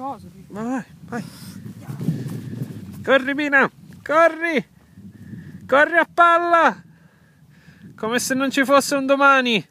cosa. Vai, vai. Corri Pina, corri! Corri a palla! Come se non ci fosse un domani!